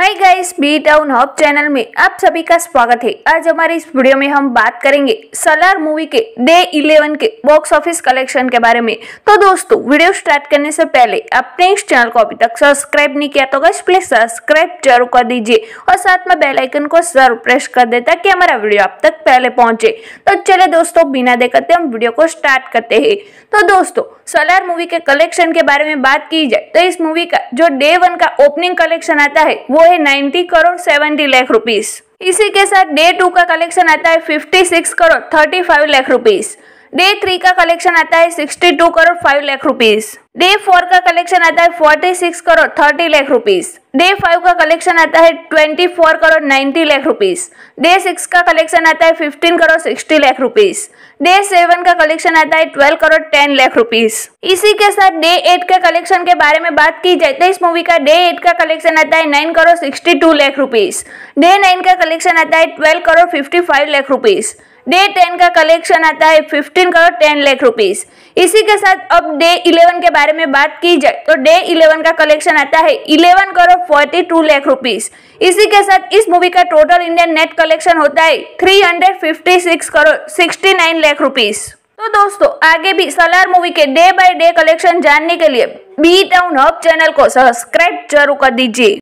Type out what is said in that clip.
Hi guys B town hub channel में आप सभी का स्वागत है। आज हमारे इस वीडियो में हम बात करेंगे सलार मूवी के डे 11 के बॉक्स ऑफ़िस कलेक्शन के बारे में। तो दोस्तों वीडियो स्टार्ट करने से पहले अपने इस चैनल को अभी तक सब्सक्राइब नहीं किया तो गाइस प्लीज़ सब्सक्राइब ज़रूर कर दीजिए और साथ में बेलाइकन को ज़रूर प्रेस कर दे ताकि हमारा वीडियो आप तक पहले पहुँचे। तो चले दोस्तों, बिना देखते हम वीडियो को स्टार्ट करते हैं। तो दोस्तों सलार मूवी के कलेक्शन के बारे में बात की जाए तो इस मूवी का जो डे वन का ओपनिंग कलेक्शन आता है, वो है 90 करोड़ 70 लाख रुपीस। इसी के साथ डे टू का कलेक्शन आता है 56 crore 35 lakh rupees. Day three का कलेक्शन आता है 62 crore five lakh rupees. Day four का कलेक्शन आता है 46 crore 30 lakh rupees. Day five का कलेक्शन आता है 24 crore 90 lakh rupees. Day six का कलेक्शन आता है 15 crore 60 lakh rupees. Day seven का कलेक्शन आता है 12 करोड़ टेन लाख रुपीस। इसी के साथ डे एट के कलेक्शन के बारे में बात की जाए तो इस मूवी का डे एट का कलेक्शन आता है nine crore 62 lakh rupees. Day nine का कलेक्शन आता है 12 crore 55 lakh rupees. Day ten का कलेक्शन आता है fifteen crore ten lakh rupees. इसी के साथ अब डे इलेवन के बारे में बात की जाए तो डे इलेवन का कलेक्शन आता है eleven crore forty two lakh rupees इसी के साथ इस मूवी का टोटल इंडियन नेट कलेक्शन होता है three hundred fifty six crore sixty nine lakh rupees तो दोस्तों, आगे भी सलार मूवी के डे बाय डे कलेक्शन जानने के लिए बी टाउन हब चैनल को सब्सक्राइब ज़रूर कर दीजिए।